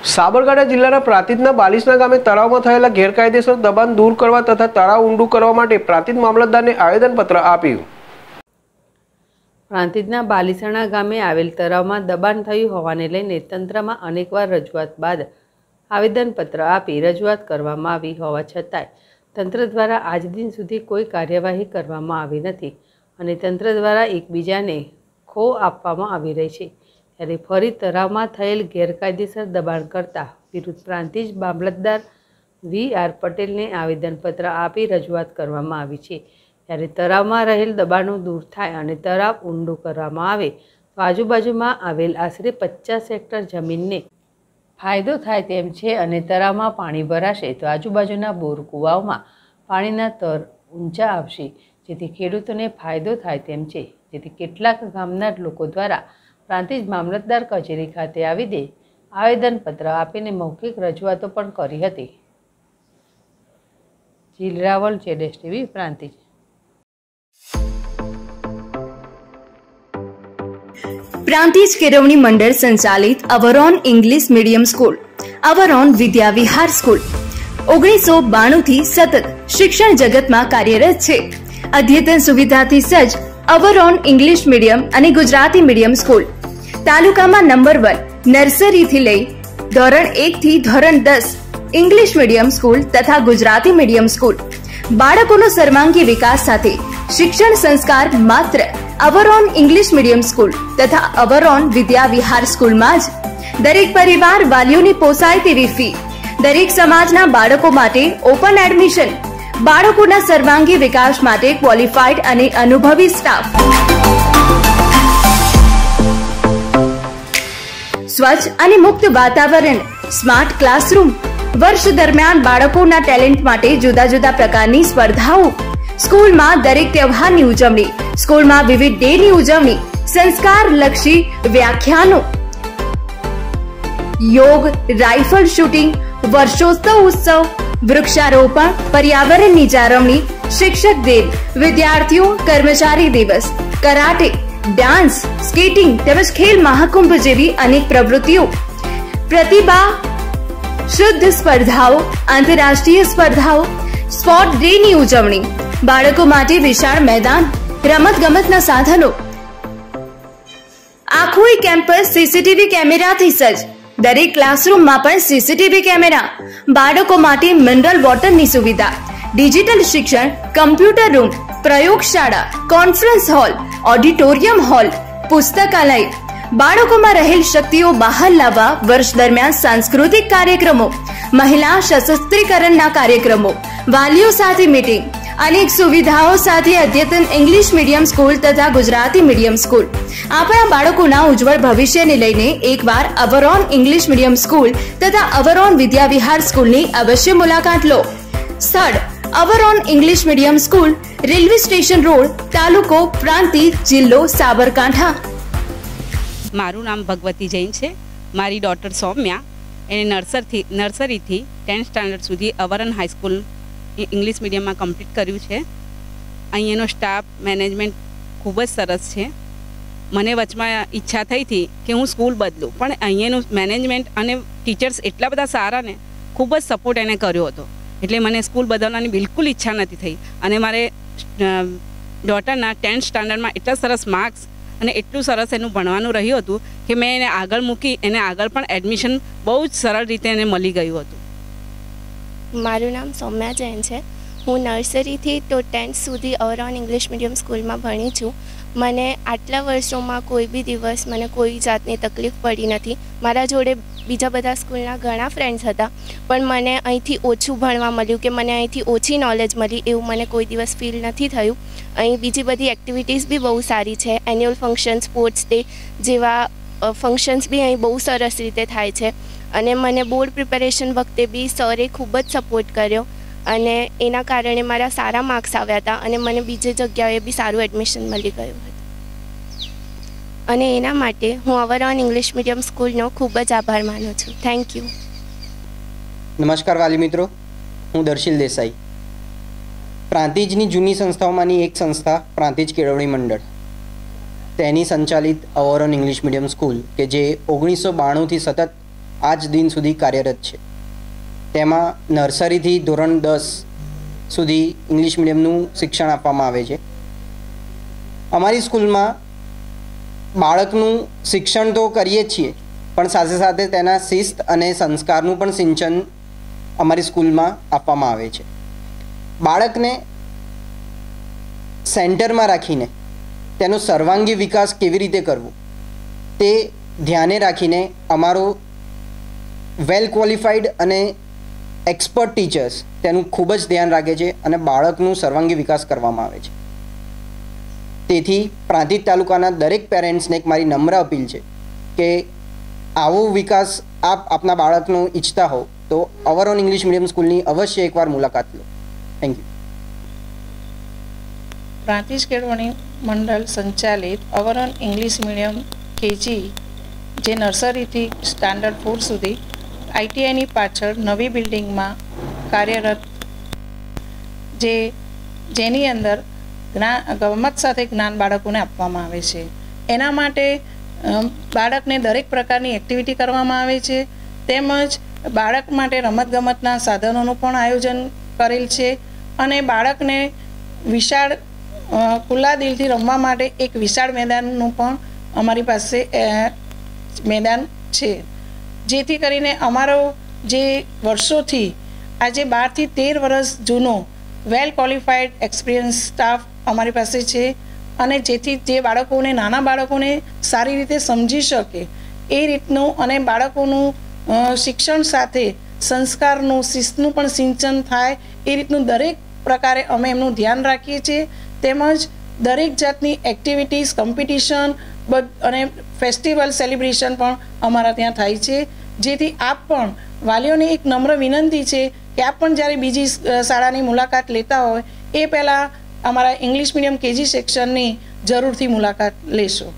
સાબરકાંઠા જિલ્લાના પ્રાંતિજના બાલિસના ગામે તળાવમાં થયેલા ગેરકાયદેસર દબાણ દૂર કરવા તથા તળાવ ઊંડું કરવા માટે પ્રાંતિજ મામલતદારને આવેદનપત્ર આપ્યું. પ્રાંતિજના બાલિસણા ગામે આવેલ તળાવમાં દબાણ થયું હોવાને લઈને તંત્રમાં અનેકવાર રજૂઆત બાદ આવેદનપત્ર આપી રજૂઆત કરવામાં આવી હોવા છતાંય તંત્ર દ્વારા આજ દિન સુધી કોઈ કાર્યવાહી કરવામાં આવી નથી અને તંત્ર દ્વારા એકબીજાને ખો આપવામાં આવી રહી છે. ત્યારે ફરી તરાવમાં થયેલ ગેરકાયદેસર દબાણ કરતા વિરુદ્ધ પ્રાંતિજ મામલતદાર વી આર પટેલને આવેદનપત્ર આપી રજૂઆત કરવામાં આવી છે. ત્યારે તરાવમાં રહેલ દબાણો દૂર થાય અને તરાવ ઊંડું કરવામાં આવે, તો આજુબાજુમાં આવેલ આશરે પચાસ હેક્ટર જમીનને ફાયદો થાય તેમ છે અને તરાવમાં પાણી ભરાશે, તો આજુબાજુના બોર કૂવાઓમાં પાણીના તર ઊંચા આવશે. જેથી ખેડૂતોને ફાયદો થાય તેમ છે. જેથી કેટલાક ગામના લોકો દ્વારા પ્રાંતિજ મામલતદાર કચેરી ખાતે આવી દે, આવેદનપત્ર આપીને મૌખિક રજૂઆતો પણ કરી હતી. જીલ રાવલ ટીવી, પ્રાંતિજ. પ્રાંતિજ કેળવણી મંડળ સંચાલિત Avron English medium school, Avron Vidya Vihar school. ઓગણીસો બાણું થી સતત શિક્ષણ જગતમાં કાર્યરત છે. અદ્યતન સુવિધાથી સજ્જ અવરોન ઇંગ્લિશ મીડિયમ અને ગુજરાતી મીડિયમ સ્કૂલ. તાલુકામાં નંબર વન, નર્સરીથી લઈ ધોરણ એક થી ધોરણ દસ, ઇંગ્લિશ મીડિયમ સ્કૂલ તથા ગુજરાતી મીડિયમ સ્કૂલ. બાળકોનો સર્વાંગી વિકાસ સાથે શિક્ષણ સંસ્કાર માત્ર અવરોન ઇંગ્લિશ મીડિયમ સ્કૂલ તથા અવરોન વિદ્યા વિહાર સ્કૂલમાં જ. દરેક પરિવાર વાલીઓની પોસાય તેવી ફી. દરેક સમાજના બાળકો માટે ઓપન એડમિશન. બાળકોના સર્વાંગી વિકાસ માટે ક્વોલિફાઈડ અને અનુભવી સ્ટાફ. સ્વચ્છ અને મુક્ત વાતાવરણ, સ્માર્ટ ક્લાસરૂમ, વર્ષ દરમિયાન બાળકોના ટેલેન્ટ માટે જુદા જુદા પ્રકારની સ્પર્ધાઓ. સ્કૂલમાં દરેક તહેવારની ઉજવણી, સ્કૂલમાં વિવિધ ડેની ઉજવણી સંસ્કાર લક્ષી વ્યાખ્યાનો. યોગ, રાઇફલ શૂટિંગ, વર્ષોત્સવ ઉત્સવ, વૃક્ષારોપણ, પર્યાવરણની જાળવણી, શિક્ષક દિન, વિદ્યાર્થીઓ કર્મચારી દિવસ, કરાટે. ડાન્સ, સ્કેટિંગ તેમજ ખેલ મહાકુંભ જેવી અનેક પ્રવૃત્તિઓ. પ્રતિભા, શુદ્ધ સ્પર્ધાઓ, આંતરરાષ્ટ્રીય સ્પર્ધાઓ, સ્પોર્ટ ડે ની ઉજવણી, બાળકો માટે વિશાળ મેદાન રમત ગમતના સાધનો. આખું કેમ્પસ સીસીટીવી કેમેરાથી સજ્જ. દરેક ક્લાસરૂમમાં પણ સીસીટીવી કેમેરા. બાળકો માટે મિનરલ વોટરની સુવિધા. ડિજિટલ શિક્ષણ, કમ્પ્યુટર રૂમ પ્રયોગશાળા કોન્ફરન્સ હોલ ઓડિટોરિયમ હોલ પુસ્તકાલય. બાળકોમાં રહેલ શક્તિઓ બહાર લાવવા વર્ષ દરમિયાન સાંસ્કૃતિક કાર્યક્રમો, મહિલા સશસ્ત્રીકરણના કાર્યક્રમો, વાલીઓ સાથે મીટિંગ અનેક સુવિધાઓ સાથે અદ્યતન ઇંગ્લિશ મીડિયમ સ્કૂલ તથા ગુજરાતી મીડિયમ સ્કૂલ આપણા બાળકોના ઉજ્જવળ ભવિષ્યને લઈને એકવાર અવરોન ઇંગ્લિશ મીડિયમ સ્કૂલ તથા અવરોન વિદ્યાવિહાર સ્કૂલની અવશ્ય મુલાકાત લો. સ્થળ Avron English medium school, railway station road, તાલુકો, પ્રાંતિ, જિલ્લો, સાબરકાંઠા. મારું નામ ભગવતી જૈન છે. મારી ડોટર સૌમ્યા. એને નર્સરથી, નર્સરીથી ટેન્થ સ્ટાન્ડર્ડ સુધી અવરન હાઈસ્કૂલ ઇંગ્લિશ મીડિયમમાં કમ્પ્લીટ કર્યું છે. અહીંયાનો સ્ટાફ મેનેજમેન્ટ ખૂબ જ સરસ છે. મને વચમાં ઈચ્છા થઈ હતી કે હું સ્કૂલ બદલું, પણ અહીંયાનું મેનેજમેન્ટ અને ટીચર્સ એટલા બધા સારા ને, ખૂબ જ સપોર્ટ એને કર્યો હતો. એટલે મને સ્કૂલ બદલવાની બિલકુલ ઈચ્છા નથી થઈ. અને મારે ડોટરના ટેન્થ સ્ટાન્ડર્ડમાં એટલા સરસ માર્ક્સ અને એટલું સરસ એનું ભણવાનું રહ્યું હતું કે મેં એને આગળ મૂકી, એને આગળ પણ એડમિશન બહુ જ સરળ રીતે એને મળી ગયું હતું. મારું નામ સૌમ્યા જૈન છે. હું નર્સરીથી તો ટેન્થ સુધી ઓવરઓલ ઇંગ્લિશ મીડિયમ સ્કૂલમાં ભણી છું. મને આટલા વર્ષોમાં કોઈ બી દિવસ મને કોઈ જાતની તકલીફ પડી નથી. મારા જોડે બીજા બધા સ્કૂલના ઘણા ફ્રેન્ડ્સ હતા, પણ મને અહીંથી ઓછું ભણવા મળ્યું કે મને અહીંથી ઓછી નોલેજ મળી એવું મને કોઈ દિવસ ફીલ નથી થયું. અહીં બીજી બધી એક્ટિવિટીઝ બી બહુ સારી છે. એન્યુઅલ ફંક્શન સ્પોર્ટ્સ ડે જેવા ફંક્શન્સ બી અહીં બહુ સરસ રીતે થાય છે. અને મને બોર્ડ પ્રિપેરેશન વખતે બી સરે ખૂબ જ સપોર્ટ કર્યો. અને એના કારણે મારા સારા માર્ક્સ આવ્યા હતા અને મને બીજી જગ્યાએ બી સારું એડમિશન મળી ગયું હતું. અને એના માટે હું અવરઓન ઇંગ્લિશ મીડિયમ સ્કૂલનો ખૂબ જ આભાર માનું છું. થેન્ક યુ નમસ્કાર વાલી મિત્રો. હું દર્શિલ દેસાઈ. પ્રાંતિજની જૂની સંસ્થાઓમાંની એક સંસ્થા પ્રાંતિજ કેળવણી મંડળ. તેની સંચાલિત અવરોન ઇંગ્લિશ મીડિયમ સ્કૂલ કે જે ઓગણીસો બાણુંથી સતત આજ દિન સુધી કાર્યરત છે. તેમાં નર્સરીથી ધોરણ દસ સુધી ઇંગ્લિશ મીડિયમનું શિક્ષણ આપવામાં આવે છે. અમારી સ્કૂલમાં બાળકનું શિક્ષણ તો કરીએ જ છીએ, પણ સાથે સાથે તેના શિસ્ત અને સંસ્કારનું પણ સિંચન અમારી સ્કૂલમાં આપવામાં આવે છે. બાળકને સેન્ટરમાં રાખીને તેનો સર્વાંગી વિકાસ કેવી રીતે કરવો, તે ધ્યાને રાખીને અમારો વેલ ક્વોલિફાઈડ અને એક્સપર્ટ ટીચર્સ તેનું ખૂબ જ ધ્યાન રાખે છે અને બાળકનું સર્વાંગી વિકાસ કરવામાં આવે છે. તેથી પ્રાંતિજ તાલુકાના દરેક પેરેન્ટ્સને એક મારી નમ્ર અપીલ છે કે આવો વિકાસ આપ આપના બાળકનો ઈચ્છતા હો તો અવર ઓન ઇંગ્લિશ મીડિયમ સ્કૂલની અવશ્ય એકવાર મુલાકાત લો. થેન્ક યુ પ્રાંતિજ કેળવણી મંડળ સંચાલિત our own English medium KG જે નર્સરીથી સ્ટાન્ડર્ડ ફોર સુધી આઈટીઆઈની પાછળ નવી બિલ્ડિંગમાં કાર્યરત જે, જેની અંદર જ્ઞાન ગમત સાથે જ્ઞાન બાળકોને આપવામાં આવે છે. એના માટે બાળકને દરેક પ્રકારની એક્ટિવિટી કરવામાં આવે છે. તેમજ બાળક માટે રમતગમતના સાધનોનું પણ આયોજન કરેલ છે અને બાળકને વિશાળ ખુલ્લા દિલથી રમવા માટે એક વિશાળ મેદાનનું પણ અમારી પાસે મેદાન છે. જેથી કરીને અમારો જે વર્ષોથી આજે બારથી તેર વર્ષ જૂનો વેલ ક્વોલિફાઈડ એક્સપિરિયન્સ સ્ટાફ અમારી પાસે છે અને જેથી જે બાળકોને, નાના બાળકોને સારી રીતે સમજી શકે એ રીતનું અને બાળકોનું શિક્ષણ સાથે સંસ્કારનું, શિસ્તનું પણ સિંચન થાય એ રીતનું દરેક પ્રકારે અમે એમનું ધ્યાન રાખીએ છીએ. તેમજ દરેક જાતની એક્ટિવિટીઝ કોમ્પિટિશન અને ફેસ્ટિવલ સેલિબ્રેશન પણ અમારા ત્યાં થાય છે. જેથી આપ પણ વાલીઓને એક નમ્ર વિનંતી છે કે આપ પણ જ્યારે બીજી શાળાની મુલાકાત લેતા હોય, એ પહેલાં અમારા ઇંગ્લિશ મીડિયમ કેજી સેક્શનની જરૂરથી મુલાકાત લેશો.